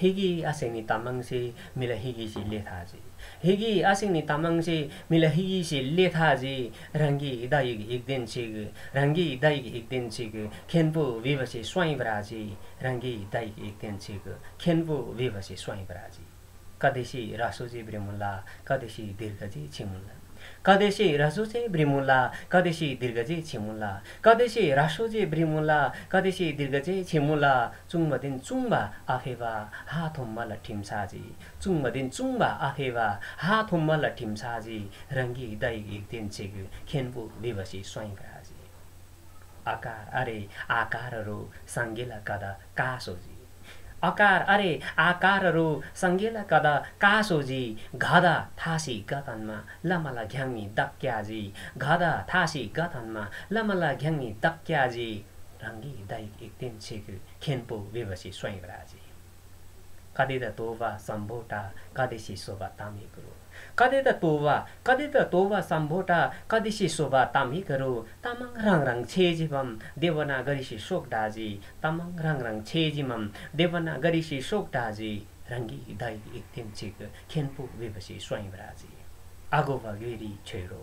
हिगी आसेनी तामाङसे मिला हिगीसी लेथाजी हिगी आसिङनी तामाङसे मिला हिगीसी लेथाजी रङ्गी दाइग एक दिन छिग रङ्गी दाइग एक दिन छिग खेनपु विवसे स्वाइ बराजी रङ्गी दाइग एक दिन छिग खेनपु विवसे स्वाइ बराजी कदेशी रासोजी ब्रिमुल्ला कदेशी दीर्घजी छिमुल्ला कदेशी रासोचे ब्रिमुल्ला कदेशी दीर्घजे छिमुल्ला कदेशी रासोजे ब्रिमुल्ला कदेशी दीर्घजे छिमुल्ला। चुङमदिन चुङबा आफेवा हात होम्मल ठिम्साजी चुङमदिन चुङबा आफेवा हात होम्मल ठिम्साजी एक दिन छेग खेनपु विवसी स्वाइङ आकार अरे आकारहरू साङ्गेला कदा कासोजी। अकार अरे आकारहरू सङ्गेला कदा कासोजी घदा थासी गतनमा लमला घ्याङ्मी दक्याजी घदा थासी गतनमा लमला घ्याङ्मी दक्याजी रङ्गी दाइ एक दिन छेक खेनपो बेबसी स्वयंराजी। कधे त तोबा सम्भोटा कधैसी शोभा तामे गरो कधे त तोबा कधे त तोबा सम्भोटा कधैसी शोभा तामे गरो तामाङ रङ रङ छे जिमम देवना गरीसी शोक डाजी तामाङ रङ छे छेझिम देवना गरीसी शोक डाजे रङ्गी देन छि खेनपु विभसी स्वयं आगो आगोरी छेरो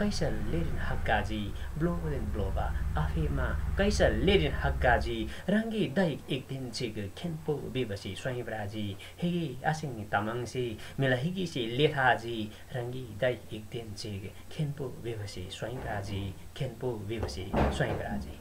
कैसल लेरिन हक्काजी ब्लोबदेन ब्लोबा आफेमा कैसल लेरिन हक्काजी रङ्गी दै एक दिन छिग खेन्पो बेबसी स्वयंब्राजी हेगी आसिङ तामाङसी मेला हिगिसी लेथाजी रङ्गी दै एक दिन छिग खेन्पो बेबसी स्वयंब्राजी खेन्पो बेबसी स्वयंब्राजी